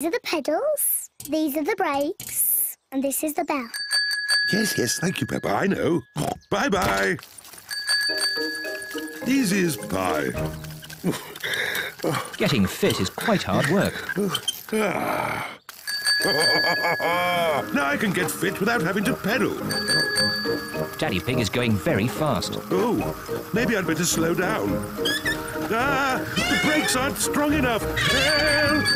These are the pedals, these are the brakes, and this is the bell. Yes, yes, thank you, Peppa. I know. Bye-bye. This is pie. Getting fit is quite hard work. now I can get fit without having to pedal. Daddy Pig is going very fast. Oh, maybe I'd better slow down. Ah, the brakes aren't strong enough. Help!